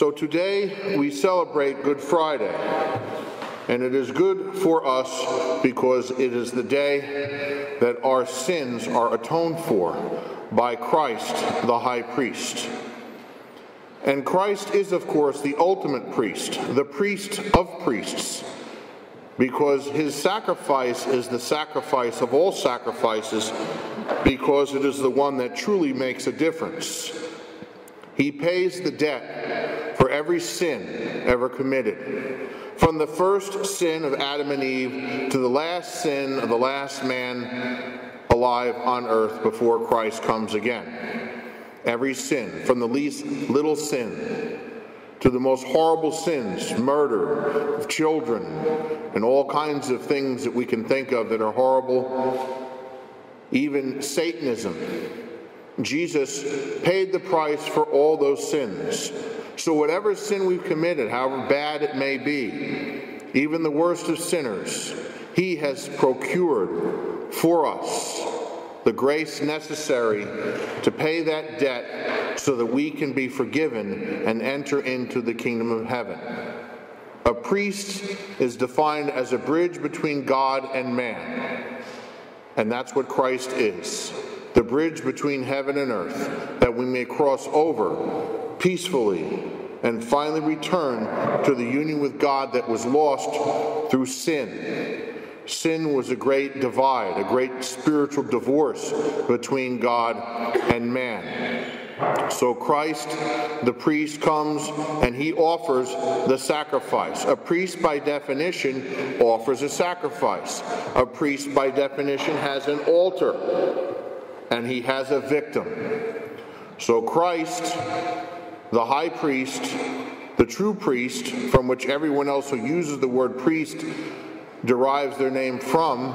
So today we celebrate Good Friday, and it is good for us because it is the day that our sins are atoned for by Christ the high priest. And Christ is, of course, the ultimate priest, the priest of priests, because his sacrifice is the sacrifice of all sacrifices, because it is the one that truly makes a difference. He pays the debt for every sin ever committed. From the first sin of Adam and Eve to the last sin of the last man alive on earth before Christ comes again. Every sin, from the least little sin to the most horrible sins, murder of children, and all kinds of things that we can think of that are horrible, even Satanism. Jesus paid the price for all those sins. So, whatever sin we've committed, however bad it may be, even the worst of sinners, He has procured for us the grace necessary to pay that debt so that we can be forgiven and enter into the kingdom of heaven. A priest is defined as a bridge between God and man. And that's what Christ is the bridge between heaven and earth, that we may cross over peacefully and finally return to the union with God that was lost through sin sin was a great divide, a great spiritual divorce between God and man. So Christ, the priest, comes and he offers the sacrifice. A priest, by definition, offers a sacrifice. A priest, by definition, has an altar and he has a victim. So Christ, the high priest, the true priest, from which everyone else who uses the word priest derives their name from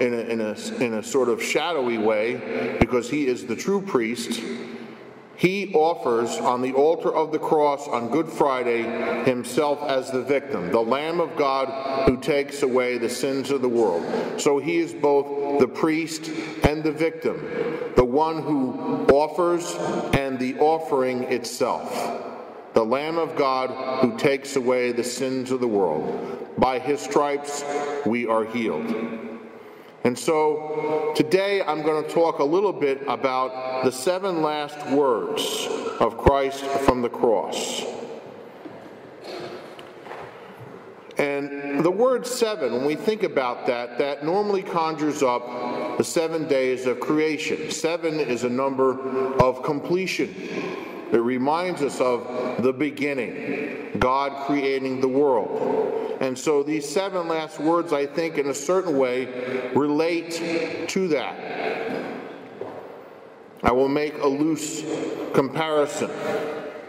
in a, in, a, in a sort of shadowy way because he is the true priest. He offers on the altar of the cross on Good Friday himself as the victim, the Lamb of God who takes away the sins of the world. So he is both the priest and the victim, the one who offers and the offering itself the Lamb of God who takes away the sins of the world. By his stripes we are healed. And so today I'm going to talk a little bit about the seven last words of Christ from the cross. And the word seven, when we think about that, that normally conjures up the seven days of creation. Seven is a number of completion. It reminds us of the beginning, God creating the world. And so these seven last words, I think, in a certain way, relate to that. I will make a loose comparison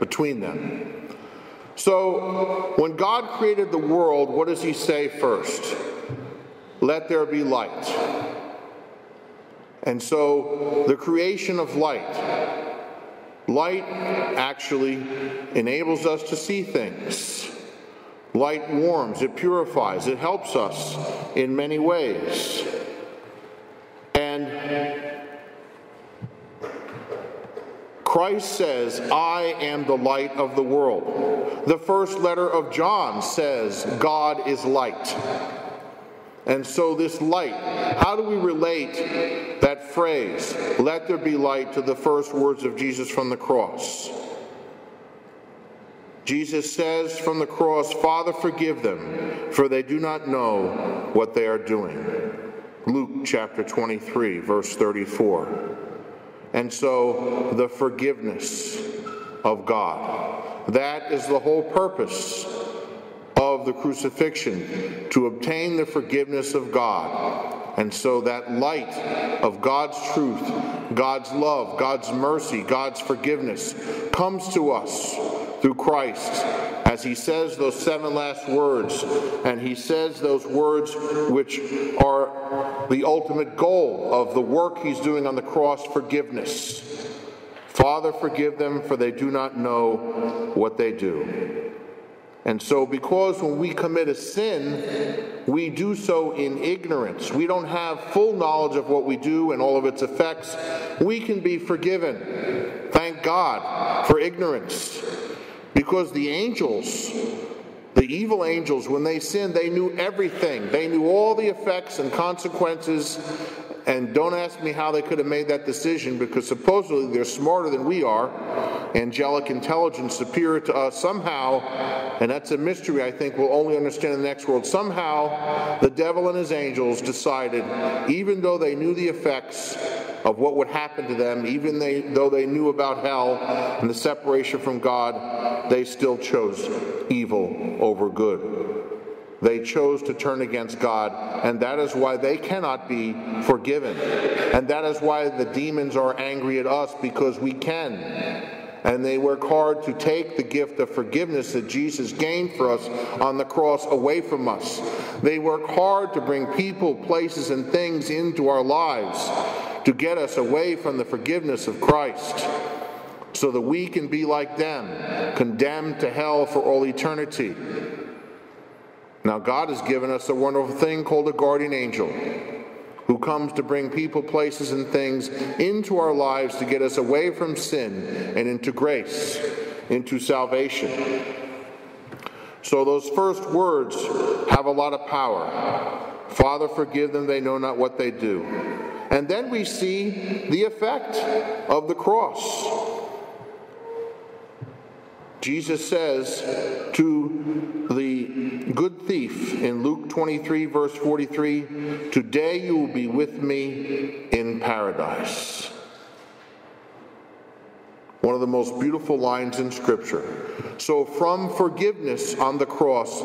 between them. So, when God created the world, what does He say first? Let there be light. And so, the creation of light Light actually enables us to see things. Light warms, it purifies, it helps us in many ways. And Christ says, I am the light of the world. The first letter of John says, God is light. And so, this light, how do we relate that phrase, let there be light, to the first words of Jesus from the cross? Jesus says from the cross, Father, forgive them, for they do not know what they are doing. Luke chapter 23, verse 34. And so, the forgiveness of God. That is the whole purpose of the crucifixion to obtain the forgiveness of God. And so that light of God's truth, God's love, God's mercy, God's forgiveness comes to us through Christ as he says those seven last words. And he says those words which are the ultimate goal of the work he's doing on the cross forgiveness. Father, forgive them, for they do not know what they do. And so, because when we commit a sin, we do so in ignorance, we don't have full knowledge of what we do and all of its effects, we can be forgiven. Thank God for ignorance. Because the angels, the evil angels, when they sinned, they knew everything. They knew all the effects and consequences. And don't ask me how they could have made that decision because supposedly they're smarter than we are, angelic intelligence superior to us. Somehow, and that's a mystery I think we'll only understand in the next world, somehow the devil and his angels decided, even though they knew the effects of what would happen to them, even they, though they knew about hell and the separation from God, they still chose evil over good. They chose to turn against God, and that is why they cannot be forgiven. And that is why the demons are angry at us because we can. And they work hard to take the gift of forgiveness that Jesus gained for us on the cross away from us. They work hard to bring people, places, and things into our lives to get us away from the forgiveness of Christ so that we can be like them, condemned to hell for all eternity. Now, God has given us a wonderful thing called a guardian angel who comes to bring people, places, and things into our lives to get us away from sin and into grace, into salvation. So, those first words have a lot of power. Father, forgive them, they know not what they do. And then we see the effect of the cross. Jesus says to the good thief in Luke 23, verse 43, Today you will be with me in paradise. One of the most beautiful lines in Scripture. So, from forgiveness on the cross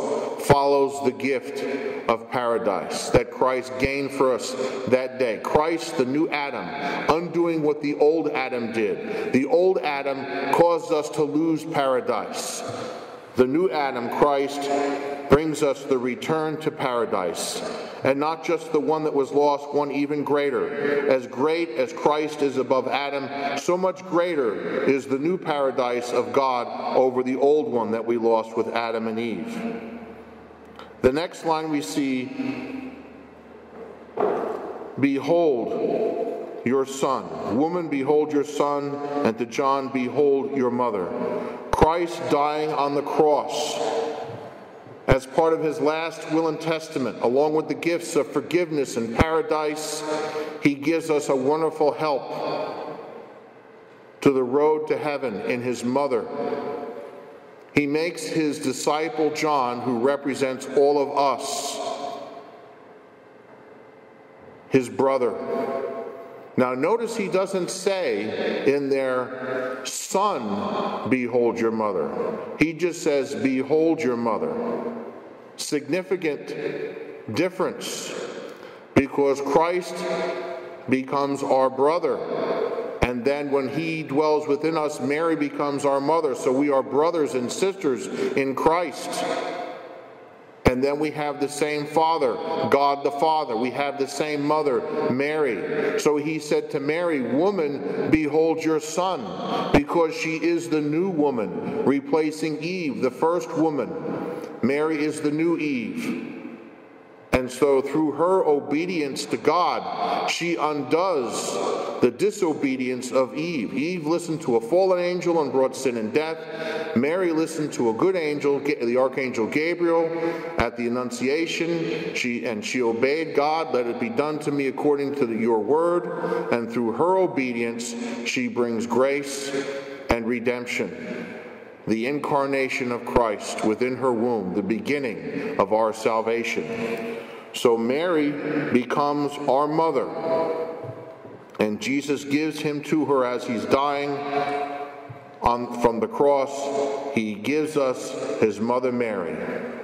follows the gift of paradise that Christ gained for us that day. Christ, the new Adam, undoing what the old Adam did. The old Adam caused us to lose paradise. The new Adam, Christ, brings us the return to paradise. And not just the one that was lost, one even greater. As great as Christ is above Adam, so much greater is the new paradise of God over the old one that we lost with Adam and Eve. The next line we see Behold your son. Woman, behold your son. And to John, behold your mother. Christ dying on the cross as part of his last will and testament, along with the gifts of forgiveness and paradise, he gives us a wonderful help to the road to heaven in his mother. He makes his disciple John, who represents all of us, his brother. Now, notice he doesn't say in there, Son, behold your mother. He just says, Behold your mother. Significant difference because Christ becomes our brother. And then when he dwells within us, Mary becomes our mother. So we are brothers and sisters in Christ. And then we have the same Father, God the Father. We have the same mother, Mary. So he said to Mary, Woman, behold your son, because she is the new woman, replacing Eve, the first woman. Mary is the new Eve. And so, through her obedience to God, she undoes the disobedience of Eve. Eve listened to a fallen angel and brought sin and death. Mary listened to a good angel, the archangel Gabriel, at the Annunciation. She and she obeyed God. Let it be done to me according to the, your word. And through her obedience, she brings grace and redemption the incarnation of Christ within her womb, the beginning of our salvation. So Mary becomes our mother, and Jesus gives him to her as he's dying on, from the cross. He gives us his mother Mary,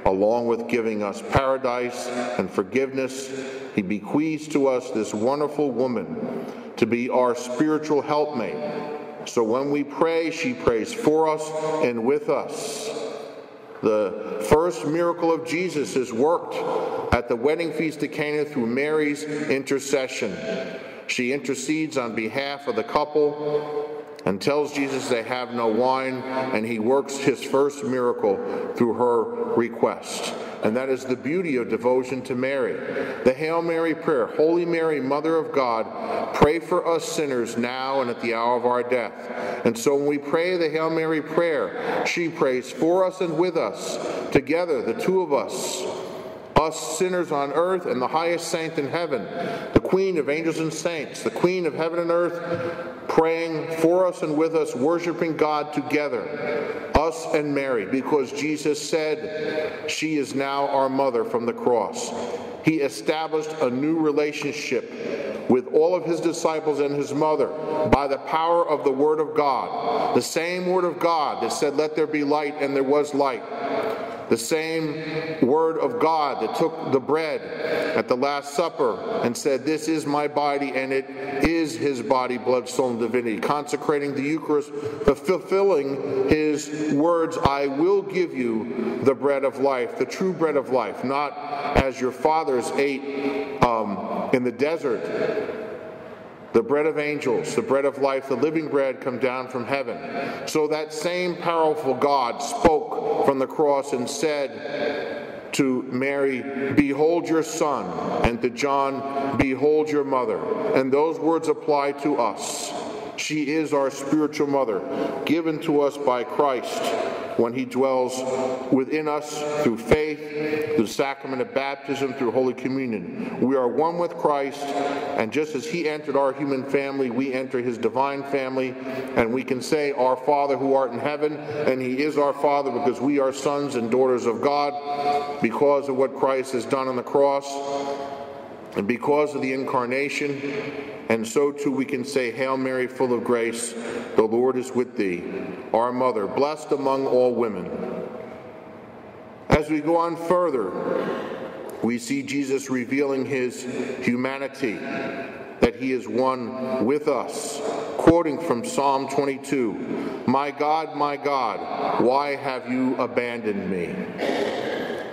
along with giving us paradise and forgiveness. He bequeaths to us this wonderful woman to be our spiritual helpmate so when we pray, she prays for us and with us. The first miracle of Jesus is worked at the wedding feast of Cana through Mary's intercession. She intercedes on behalf of the couple and tells Jesus they have no wine, and he works his first miracle through her request. and that is the beauty of devotion to Mary. The Hail Mary prayer Holy Mary, Mother of God, pray for us sinners now and at the hour of our death. And so when we pray the Hail Mary prayer, she prays for us and with us, together, the two of us us sinners on earth and the highest saint in heaven, the Queen of angels and saints, the Queen of heaven and earth, praying for us and with us, worshiping God together, us and Mary, because Jesus said, She is now our mother from the cross. He established a new relationship with all of his disciples and his mother by the power of the Word of God. The same Word of God that said, Let there be light, and there was light the same word of God that took the bread at the Last Supper and said, This is my body, and it is his body, blood, soul, and divinity, consecrating the Eucharist, fulfilling his words, I will give you the bread of life, the true bread of life, not as your fathers ate um, in the desert the bread of angels, the bread of life, the living bread come down from heaven. So that same powerful God spoke from the cross and said to Mary, Behold your son, and to John, Behold your mother. And those words apply to us. She is our spiritual mother, given to us by Christ when he dwells within us through faith, through the sacrament of baptism, through Holy Communion. We are one with Christ, and just as he entered our human family, we enter his divine family, and we can say, Our Father who art in heaven, and he is our Father because we are sons and daughters of God because of what Christ has done on the cross. And because of the incarnation, and so too we can say, Hail Mary, full of grace, the Lord is with thee, our mother, blessed among all women. As we go on further, we see Jesus revealing his humanity, that he is one with us. Quoting from Psalm 22 My God, my God, why have you abandoned me?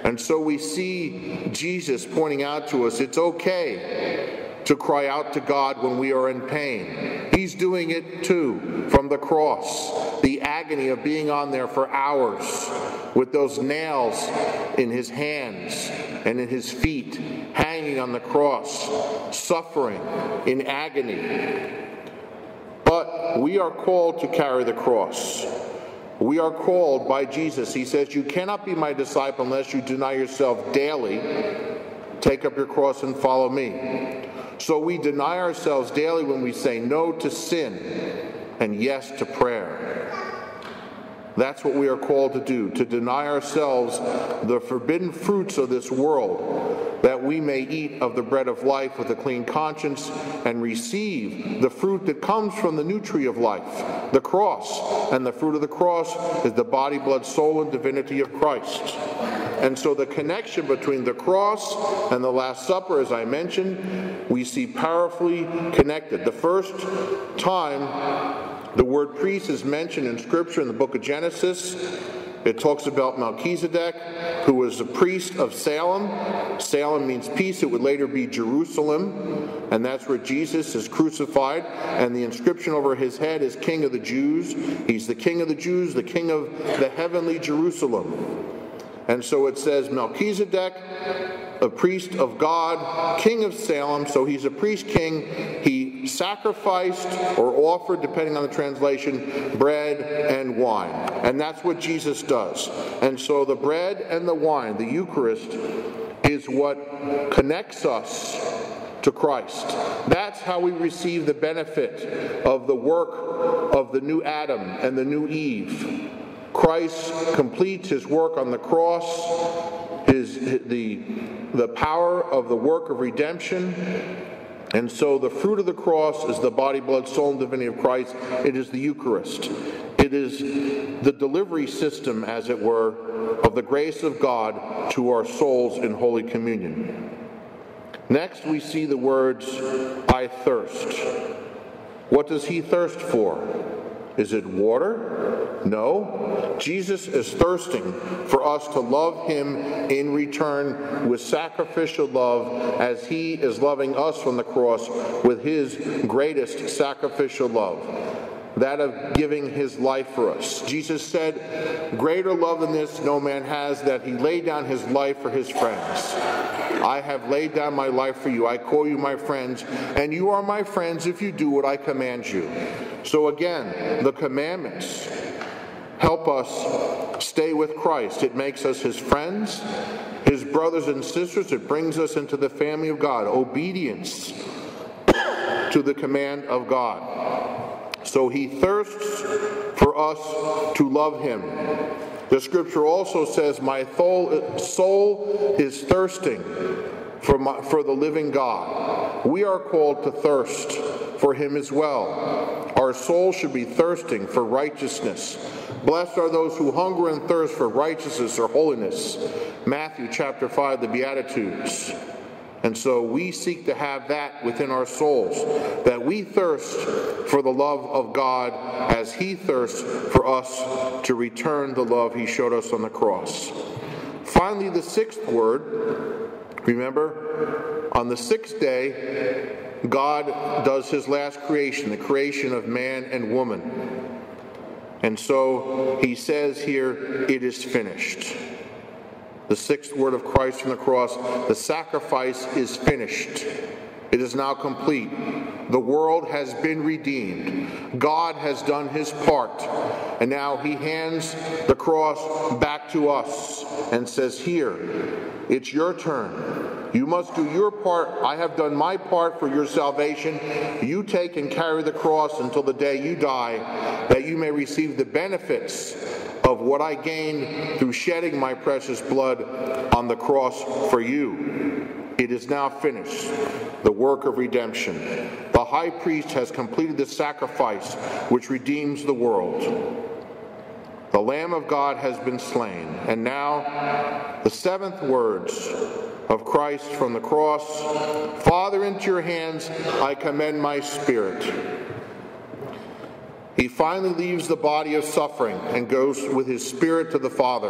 And so we see Jesus pointing out to us it's okay to cry out to God when we are in pain. He's doing it too from the cross, the agony of being on there for hours with those nails in his hands and in his feet, hanging on the cross, suffering in agony. But we are called to carry the cross. We are called by Jesus. He says, You cannot be my disciple unless you deny yourself daily, take up your cross, and follow me. So we deny ourselves daily when we say no to sin and yes to prayer. That's what we are called to do, to deny ourselves the forbidden fruits of this world, that we may eat of the bread of life with a clean conscience and receive the fruit that comes from the new tree of life, the cross. And the fruit of the cross is the body, blood, soul, and divinity of Christ. And so the connection between the cross and the Last Supper, as I mentioned, we see powerfully connected. The first time the word priest is mentioned in Scripture in the book of Genesis. It talks about Melchizedek, who was a priest of Salem. Salem means peace. It would later be Jerusalem, and that's where Jesus is crucified. And the inscription over his head is King of the Jews. He's the King of the Jews, the King of the heavenly Jerusalem. And so it says Melchizedek, a priest of God, king of Salem. So he's a priest king. He sacrificed or offered, depending on the translation, bread and wine. And that's what Jesus does. And so the bread and the wine, the Eucharist, is what connects us to Christ. That's how we receive the benefit of the work of the new Adam and the new Eve. Christ completes his work on the cross, his, the, the power of the work of redemption. And so the fruit of the cross is the body, blood, soul, and divinity of Christ. It is the Eucharist. It is the delivery system, as it were, of the grace of God to our souls in Holy Communion. Next, we see the words, I thirst. What does he thirst for? Is it water? No. Jesus is thirsting for us to love him in return with sacrificial love as he is loving us from the cross with his greatest sacrificial love. that of giving his life for us. Jesus said, Greater love than this no man has, that he laid down his life for his friends. I have laid down my life for you. I call you my friends, and you are my friends if you do what I command you. So again, the commandments help us stay with Christ. It makes us his friends, his brothers and sisters. It brings us into the family of God. Obedience to the command of God. So he thirsts for us to love him. The scripture also says, My soul is thirsting for, my, for the living God. We are called to thirst for him as well. Our soul should be thirsting for righteousness. Blessed are those who hunger and thirst for righteousness or holiness. Matthew chapter 5, the Beatitudes. And so we seek to have that within our souls, that we thirst for the love of God as He thirsts for us to return the love He showed us on the cross. Finally, the sixth word, remember, on the sixth day, God does His last creation, the creation of man and woman. And so He says here, it is finished the sixth word of Christ from the cross, the sacrifice is finished. It is now complete. The world has been redeemed. God has done his part. And now he hands the cross back to us and says, Here, it's your turn. You must do your part. I have done my part for your salvation. You take and carry the cross until the day you die, that you may receive the benefits of what I gained through shedding my precious blood on the cross for you. It is now finished, the work of redemption. The high priest has completed the sacrifice which redeems the world. The Lamb of God has been slain. And now, the seventh words of Christ from the cross Father, into your hands I commend my spirit. He finally leaves the body of suffering and goes with his spirit to the Father,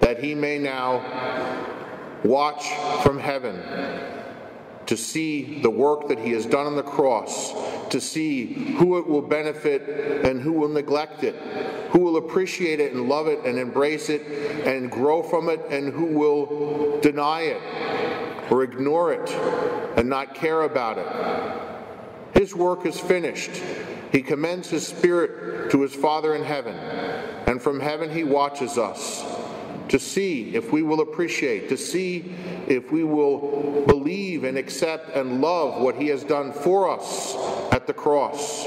that he may now watch from heaven to see the work that he has done on the cross, to see who it will benefit and who will neglect it, who will appreciate it and love it and embrace it and grow from it, and who will deny it or ignore it and not care about it. His work is finished. He commends his spirit to his Father in heaven, and from heaven he watches us to see if we will appreciate, to see if we will believe and accept and love what he has done for us at the cross.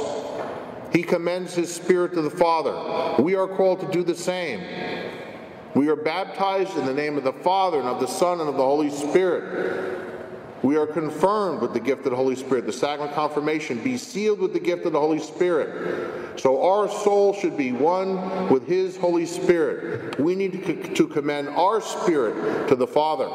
He commends his spirit to the Father. We are called to do the same. We are baptized in the name of the Father and of the Son and of the Holy Spirit. We are confirmed with the gift of the Holy Spirit. The sacrament of confirmation, be sealed with the gift of the Holy Spirit. So our soul should be one with His Holy Spirit. We need to commend our spirit to the Father.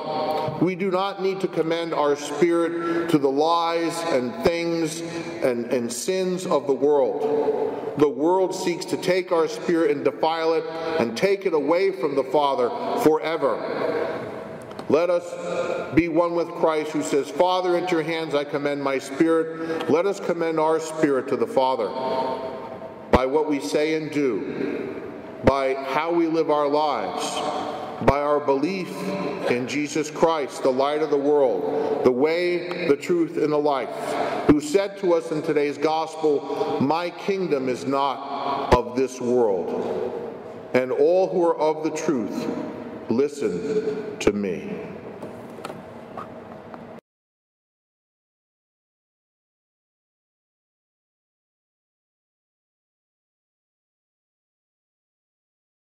We do not need to commend our spirit to the lies and things and, and sins of the world. The world seeks to take our spirit and defile it and take it away from the Father forever. Let us be one with Christ who says, Father, into your hands I commend my spirit. Let us commend our spirit to the Father by what we say and do, by how we live our lives, by our belief in Jesus Christ, the light of the world, the way, the truth, and the life, who said to us in today's gospel, My kingdom is not of this world. And all who are of the truth, Listen to me.